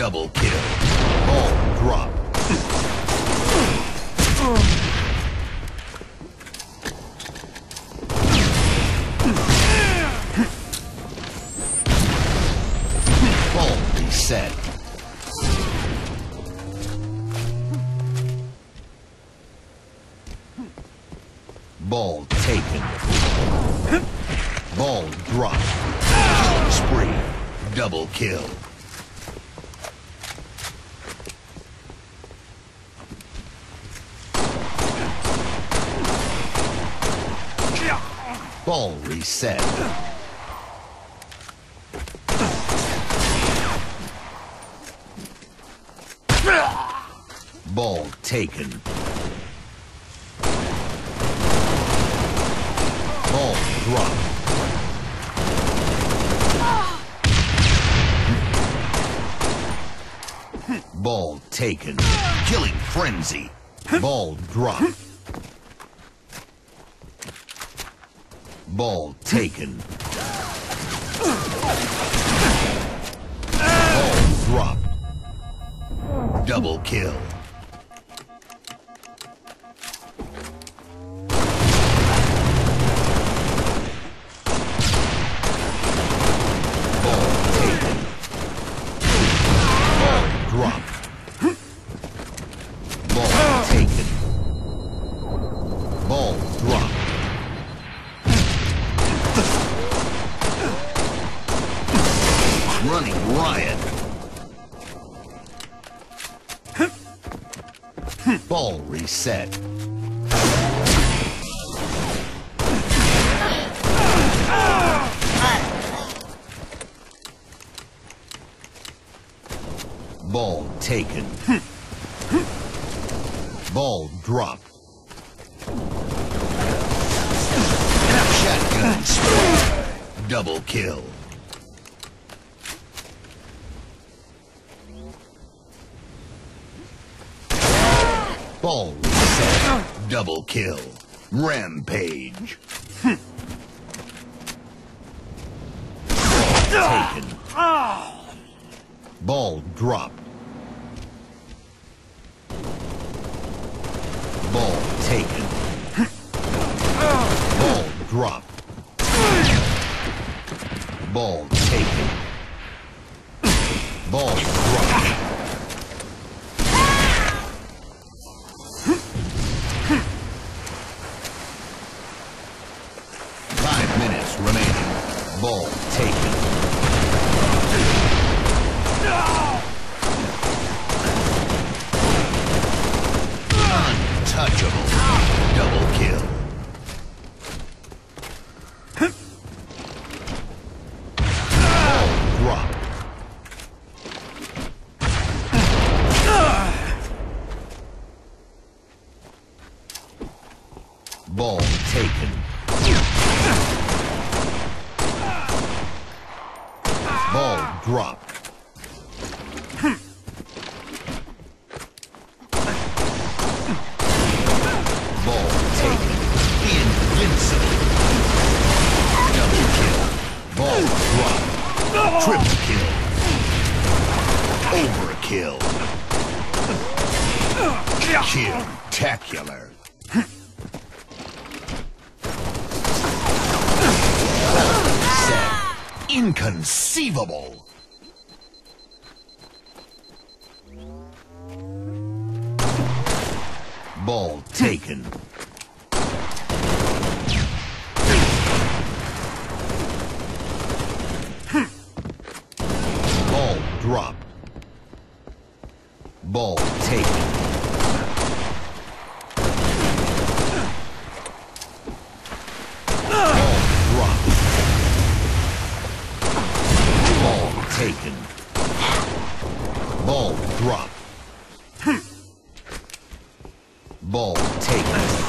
Double kill. Ball drop. Ball reset. Ball taken. Ball dropped. Spree. Double kill. Ball reset. Ball taken. Ball dropped. Ball taken. Killing frenzy. Ball dropped. Ball taken. Ball dropped. Double kill. Riot. Ball reset. Ball taken. Ball dropped. Shotgun. Double kill. Ball reset. Double kill. Rampage. Ball taken. Ball dropped. Ball taken. Ball dropped. Ball taken. Ball Double kill. Ball. Taken. Ball dropped. Ball taken. Invincible. Double kill. Dropped. Triple kill. Overkill. Kill-tacular. Inconceivable. Ball taken. Ball dropped. Ball taken. Ball taken. Ball taken.